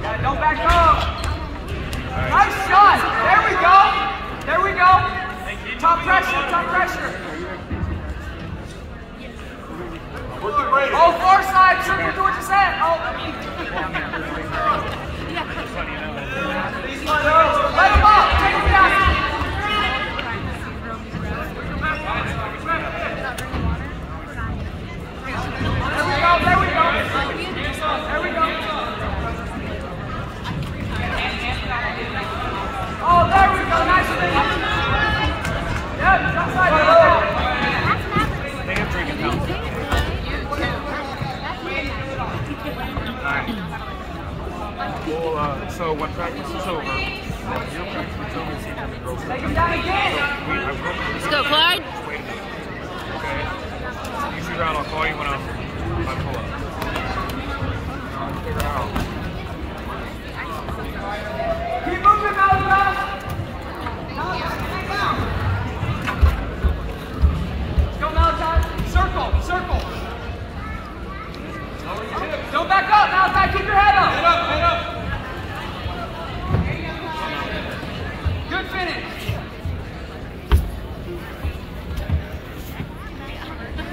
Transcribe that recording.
Yeah, don't back up. Nice shot. There we go. There we go. Top pressure, top pressure. Oh, far side, towards his head. Oh. Well, uh, so when practice is over, your practice will tell me to see if we can Take him down again. We, I broke Let's go, Clyde. Just wait a minute. Okay? You shoot around, I'll call you when I'm, when